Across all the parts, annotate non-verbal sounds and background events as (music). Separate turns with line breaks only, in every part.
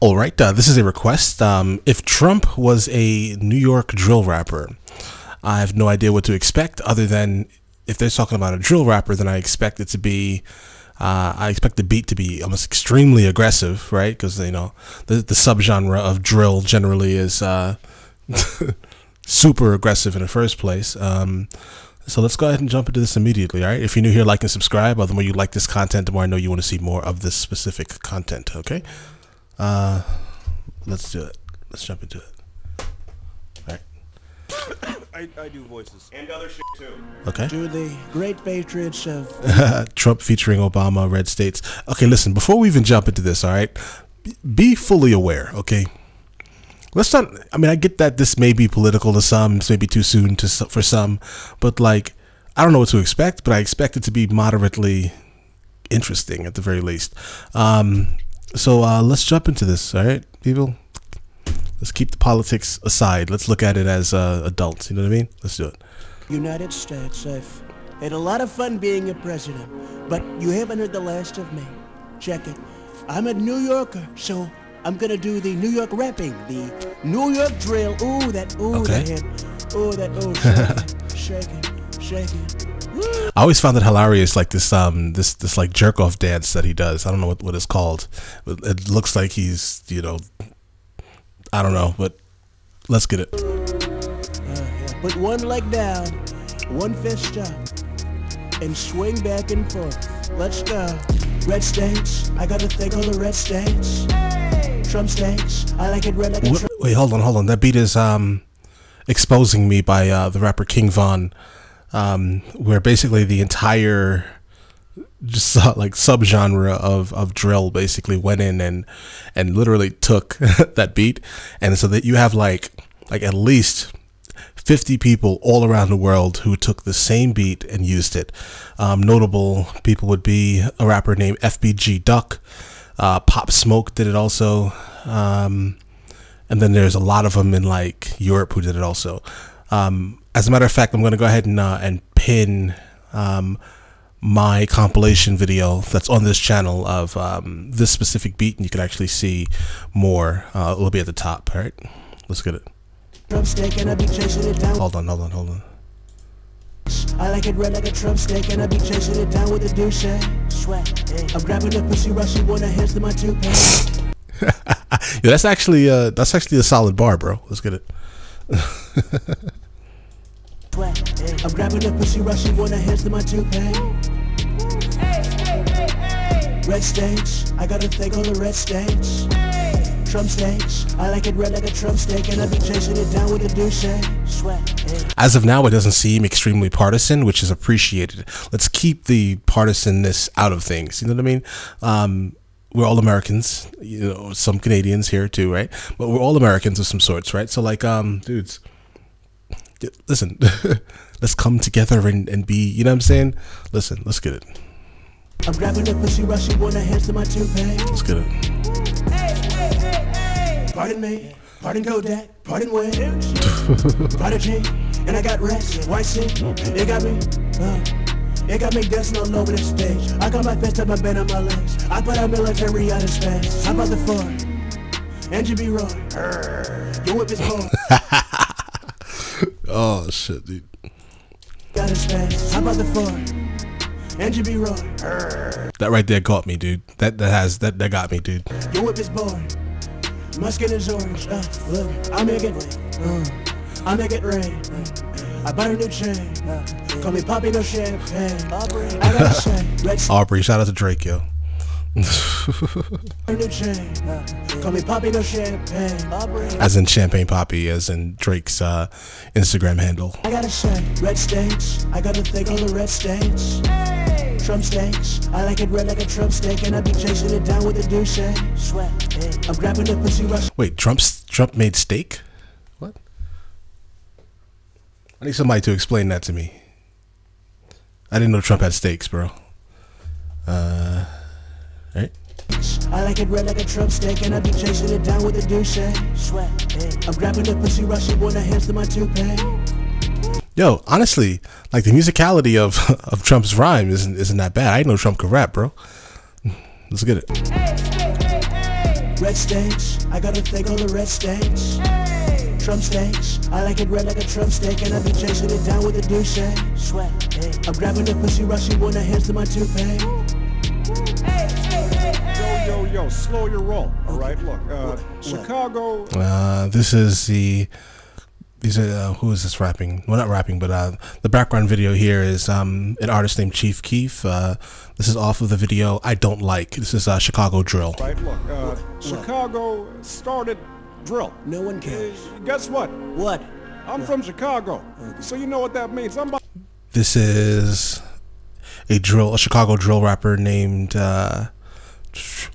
All right, uh, this is a request. Um, if Trump was a New York drill rapper, I have no idea what to expect other than if they're talking about a drill rapper, then I expect it to be. Uh, I expect the beat to be almost extremely aggressive, right? Because you know the the subgenre of drill generally is uh, (laughs) super aggressive in the first place. Um, so let's go ahead and jump into this immediately. All right. If you're new here, like and subscribe. The more you like this content, the more I know you want to see more of this specific content. Okay. Uh, let's do it. Let's jump into it. All right. (coughs)
I, I do voices.
And other shit too.
Okay.
To the great patriots of (laughs)
Trump featuring Obama, red states. Okay, listen, before we even jump into this, all right, be fully aware, okay? Let's not, I mean, I get that this may be political to some, it's maybe too soon to for some, but like, I don't know what to expect, but I expect it to be moderately interesting at the very least. Um, so uh, let's jump into this, all right, people? Let's keep the politics aside. Let's look at it as uh, adults. You know what I mean? Let's do it.
United States. I've had a lot of fun being a president, but you haven't heard the last of me. Check it. I'm a New Yorker, so I'm gonna do the New York rapping, the New York drill. Ooh, that, ooh,
Okay.
that. Ooh, that, ooh, it, shake it.
I always found it hilarious, like this, um, this, this like jerk off dance that he does. I don't know what, what it's called. It, it looks like he's, you know, I don't know, but let's get it.
Put one leg down, one fist up, and swing back and forth. Let's go. Red states, I gotta thank all the red states. Trump states, I like it red like
Wait, wait, hold on, hold on. That beat is um, exposing me by uh, the rapper King Von, um, where basically the entire just uh, (laughs) like subgenre of of drill basically went in and and literally took (laughs) that beat, and so that you have like like at least 50 people all around the world who took the same beat and used it. Um, notable people would be a rapper named FBG Duck, uh, Pop Smoke did it also, um, and then there's a lot of them in like Europe who did it also. Um, as a matter of fact, I'm going to go ahead and uh, and pin um, my compilation video that's on this channel of um, this specific beat, and you can actually see more. Uh, it'll be at the top. All right, let's get it. Hold on, hold on, hold on.
I like it red like a Trump steak and I be chasing it down with a douche. Sweat. I'm grabbing the pussy rush, she wanna hands to my toupee. (laughs)
Yeah, that's actually uh, that's actually a solid bar, bro. Let's get it.
Hey. I'm grabbing the pussy rush, she wanna hands to my toupee. Red states, I gotta thank all the red states.
As of now, it doesn't seem extremely partisan, which is appreciated. Let's keep the partisanness out of things. You know what I mean? Um, we're all Americans, you know, some Canadians here too, right? But we're all Americans of some sorts, right? So, like, um, dudes, listen, (laughs) let's come together and, and be, you know what I'm saying? Listen, let's get it.
I'm grabbing the pussy rush, she wanna hands to my toupee.
Let's get it.
Pardon me, pardon Kodak, pardon Wade, pardon (laughs) G, and I got rest, white seat, it got me, uh, it got me dancing all over the stage. I got my fist up, my bed on my legs. I put our military out of space. How about the four? Angie B. Roy, your whip is cold, (laughs)
Oh, shit, dude.
out of space. How about the four? Angie B. Roy,
That right there got me, dude. That that has that that got me, dude.
your whip is born. My skin is orange. Uh, look, I make it, uh, I make it rain. Uh, I buy a new chain. Uh, call me Papi, no champagne. I gotta say,
Aubrey, shout out to Drake, yo. (laughs) As in Champagne Papi, as in Drake's uh, Instagram handle.
I gotta say, red states. I gotta thank all the red states. Trump steaks. I like it red like a Trump steak, and I be chasing it down with a douche. Sweat. Hey. I'm grabbing the pussy rush.
Wait, Trump's Trump made steak? What? I need somebody to explain that to me. I didn't know Trump had steaks, bro. Uh, right?
I like it red like a Trump steak, and I be chasing it down with a douche. Sweat. Hey. I'm grabbing the pussy rush, she wanna hands to my toupee.
Yo, honestly, like the musicality of (laughs) of Trump's rhyme isn't isn't that bad. I know Trump could rap, bro. Let's get it.
Red states, I gotta thank all the red states. Trump steaks, I like it red like a Trump steak, and I be chasing it down with a douche. Sweat, hey. I'm grabbing the pussy rush, she wanna hands to my toupee.
Slow your roll. All right, look, uh, Chicago.
Uh, this is the these are uh, who is this rapping? Well, not rapping, but uh, the background video here is um, an artist named Chief Keef. Uh, this is off of the video I don't like. This is uh, Chicago Drill.
Right, look, uh, Chicago started drill.
No one
Uh,
cares.
guess what?
What?
I'm from Chicago, so you know what that means. I'm about
This is a drill, a Chicago drill rapper named uh,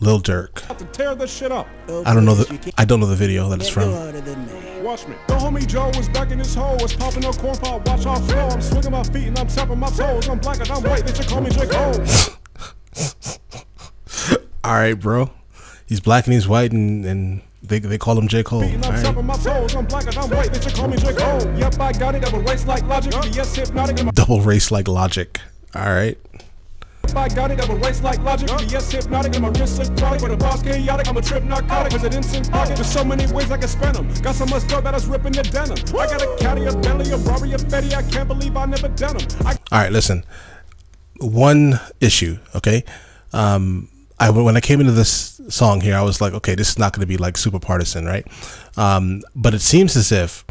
Lil Durk.
to tear this shit up.
I don't know the I don't know the video that it's from.
harder than me.
Watch me. The homie Joe was back in his hole, was popping no corn pop. Watch how slow I'm swinging my feet and I'm tapping my toes. I'm black and I'm white, they should call me J. Cole. (laughs)
All right, bro. He's black and he's white, and, and they they call him J Cole.
I'm
right.
my toes. I'm black and I'm white, they should call me J. Cole. Yep, I got it. Double race like logic. Yes, hypnotic.
Double race like Logic. All right.
I got it, double race like logic. Yes, hypnotic, and my wrist is chronic. With a boss chaotic, I'm a trip narcotic. It instant pocket. There's so many ways I can spend them. Got so much dope that I was ripping the denim. I got a caddy, a belly, a Rory, a Fetty. I can't believe I never done them. I
All right, listen. One issue, okay? Um, I when I came into this song here, I was like, okay, this is not going to be like super partisan, right? Um, but it seems as if,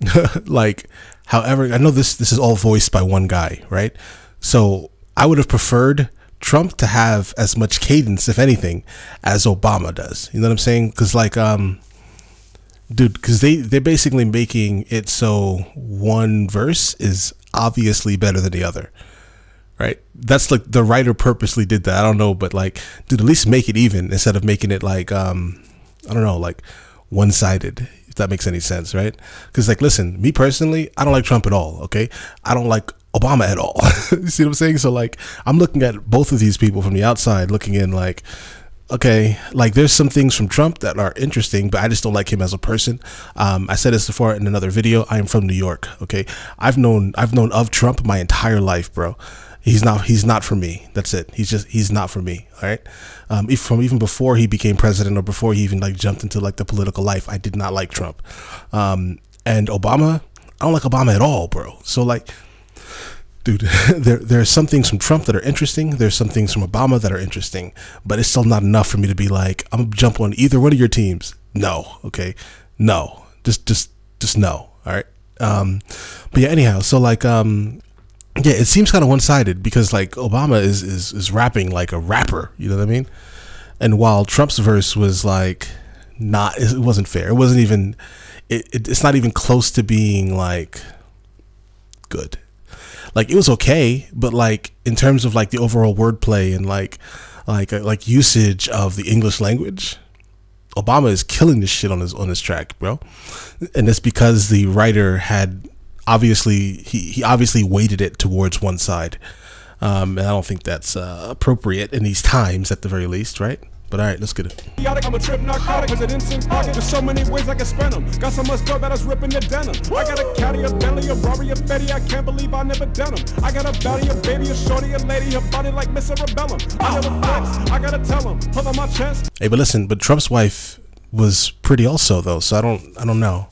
(laughs) like, however, I know this this is all voiced by one guy, right? So I would have preferred Trump to have as much cadence, if anything, as Obama does. You know what I'm saying? Because like, um, dude because they they're basically making it so one verse is obviously better than the other right that's like the writer purposely did that i don't know but like dude at least make it even instead of making it like um i don't know like one-sided if that makes any sense right because like listen me personally i don't like trump at all okay i don't like obama at all (laughs) you see what i'm saying so like i'm looking at both of these people from the outside looking in like okay, like there's some things from Trump that are interesting, but I just don't like him as a person. Um, I said this before in another video. I am from New York. Okay, I've known I've known of Trump my entire life, bro. He's not he's not for me. That's it. He's just he's not for me. All right. Um, if from even before he became president or before he even like jumped into like the political life, I did not like Trump. Um, and Obama, I don't like Obama at all, bro. So like dude, (laughs) there there are some things from Trump that are interesting. There's some things from Obama that are interesting, but it's still not enough for me to be like, I'm gonna jump on either one of your teams. No, okay, no, just just just no. All right. Um, but yeah, anyhow, so like, um, yeah, it seems kind of one sided because like Obama is is is rapping like a rapper. You know what I mean? And while Trump's verse was like not, it wasn't fair. It wasn't even. It, it, it's not even close to being like good like it was okay but like in terms of like the overall wordplay and like like uh, like usage of the english language obama is killing this shit on his on his track bro. And it's because the writer had obviously he, he obviously weighted it towards one side. Um and i don't think that's uh, appropriate in these times at the very least right but all right let's get it
I'm a trip narcotic. Cause it pocket. There's so many ways I can spend them. Got so much dope that I was ripping the denim. I got a caddy, a belly, a Rory, a Fetty. I can't believe I never done them. I got a belly, a baby, a shorty, a lady, her body like Miss Rebellum. I never flex. I gotta tell them. Pull on my chest.
Hey, but listen, but Trump's wife was pretty also though, so I don't I don't know.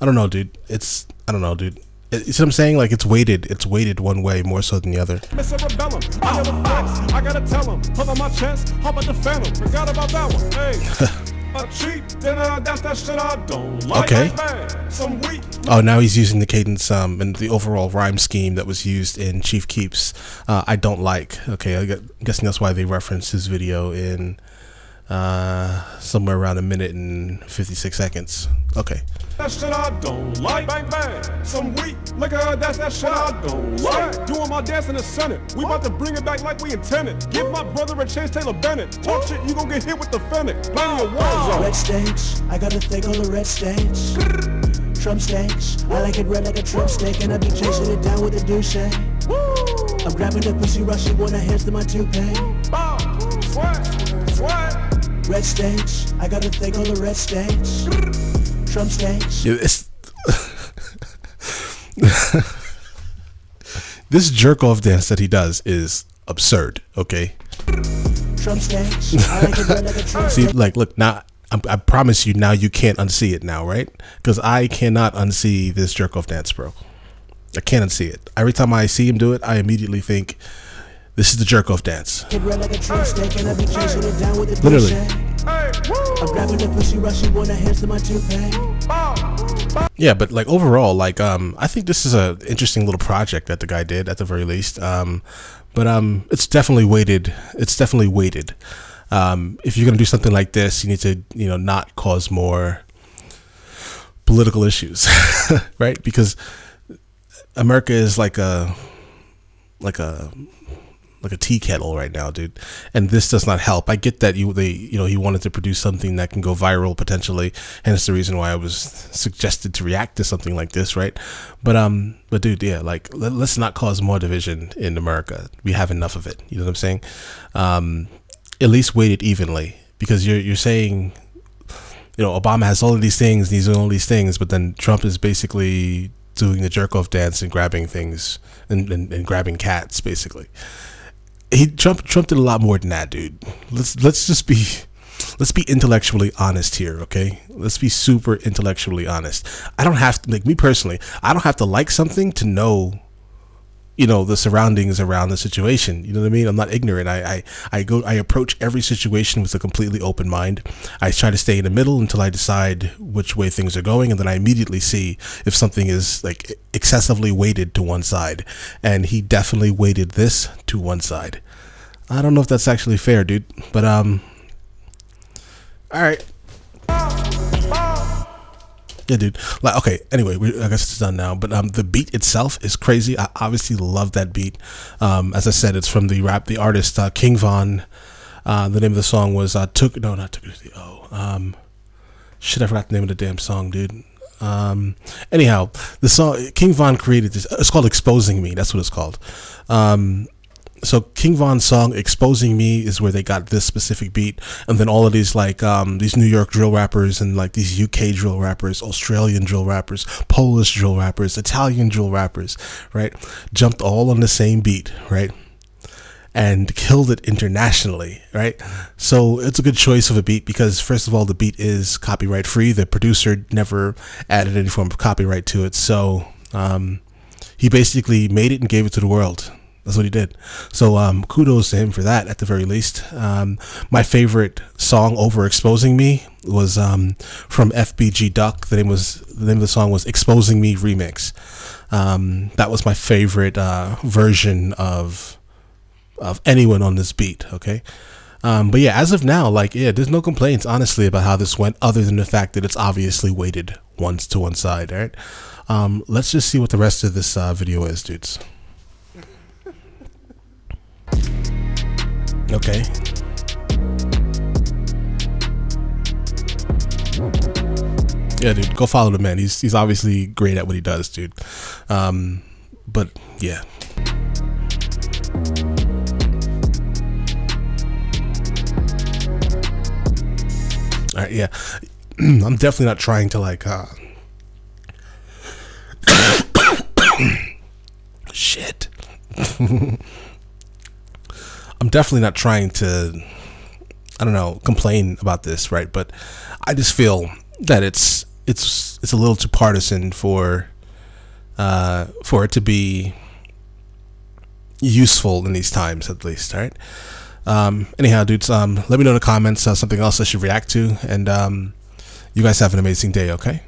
I don't know, dude. It's I don't know, dude. You see what I'm saying? Like it's weighted it's weighted one way more so than the other.
Rebellum. I never flex. I gotta tell on my chest. How about the phantom? Forgot about that one. Hey. (laughs) A cheat, then that's that shit I don't like.
Okay.
Bang, bang. Some weak.
Oh, now he's using the cadence um and the overall rhyme scheme that was used in Chief Keef's. Uh, I don't like. Okay, I'm guessing that's why they referenced his video in uh somewhere around a minute and 56 seconds. Okay.
That shit I don't like. Bang bang. Some weak liquor. That's that shit I don't like. Doing my dance in the Senate. We about to bring it back like we intended. Give my brother a chance, Taylor Bennett. Talk shit, you gon' get hit with the fennec. Plenty of war zone.
Red states, I gotta thank all the red states. Trump steaks, I like it red like a Trump steak, and I be chasing it down with a douche. I'm grabbing the pussy rush, she wanna hands to my toupee.
Bow. Sweat.
Red states, I gotta thank all the red states. Trump steaks.
Yeah, it's this jerk off dance that he does is absurd. Okay,
Trump stage. Like it red like a Trump
See, like, look, now I, I promise you, now you can't unsee it now, right? Because I cannot unsee this jerk off dance, bro. I can't unsee it. Every time I see him do it, I immediately think, this is the jerk off dance.
Get red like a Trump steak, and I be chasing it down with a
Literally.
I'm grabbing the pussy, rushing, wanna hands to my toupee.
Yeah, but like overall, like um, I think this is a interesting little project that the guy did at the very least. Um, but um, it's definitely weighted. It's definitely weighted. Um, if you're gonna do something like this, you need to you know not cause more political issues, (laughs) right? Because America is like a like a like a tea kettle right now, dude. And this does not help. I get that you they you know he wanted to produce something that can go viral potentially, and it's the reason why I was suggested to react to something like this, right? But um, but dude, yeah, like let, let's not cause more division in America. We have enough of it. You know what I'm saying? Um, at least weight it evenly because you're you're saying. You know, Obama has all of these things, and he's doing all these things, but then Trump is basically doing the jerk off dance and grabbing things and, and, and grabbing cats, basically he Trump Trump did a lot more than that, dude. Let's let's just be let's be intellectually honest here, okay? Let's be super intellectually honest. I don't have to like me personally, I don't have to like something to know you know the surroundings around the situation. You know what i mean? I'm not ignorant. I, I i go i approach every situation with a completely open mind. I try to stay in the middle until i decide which way things are going and then i immediately see if something is like excessively weighted to one side. And he definitely weighted this to one side. I don't know if that's actually fair dude but um all right yeah, dude. Like, okay. Anyway, we, I guess it's done now. But um, the beat itself is crazy. I obviously love that beat. Um, as I said, it's from the rap, the artist uh, King Von. Uh, the name of the song was uh, "Took." No, not "Took the O." Um, shit, I forgot the name of the damn song, dude. Um, anyhow, the song King Von created this. It's called "Exposing Me." That's what it's called. Um, so King Von's song "Exposing Me" is where they got this specific beat, and then all of these like um, these New York drill rappers and like these UK drill rappers, Australian drill rappers, Polish drill rappers, Italian drill rappers, right, jumped all on the same beat, right, and killed it internationally, right. So it's a good choice of a beat because first of all, the beat is copyright free. The producer never added any form of copyright to it, so um, he basically made it and gave it to the world. That's what he did. So um, kudos to him for that, at the very least. Um, my favorite song over exposing me was um, from FBG Duck. The name was the name of the song was "Exposing Me Remix." Um, that was my favorite uh, version of of anyone on this beat. Okay. Um, but yeah, as of now, like, yeah, there's no complaints, honestly, about how this went, other than the fact that it's obviously weighted once to one side. All right. Um, let's just see what the rest of this uh, video is, dudes. Okay. Yeah, dude, go follow the man. He's he's obviously great at what he does, dude. Um, but yeah. All right, yeah. (clears throat) I'm definitely not trying to like uh (coughs) (coughs) shit. (laughs) I'm definitely not trying to I don't know, complain about this, right? But I just feel that it's it's it's a little too partisan for uh for it to be useful in these times at least, right? Um anyhow, dudes, um let me know in the comments uh, something else I should react to and um you guys have an amazing day, okay?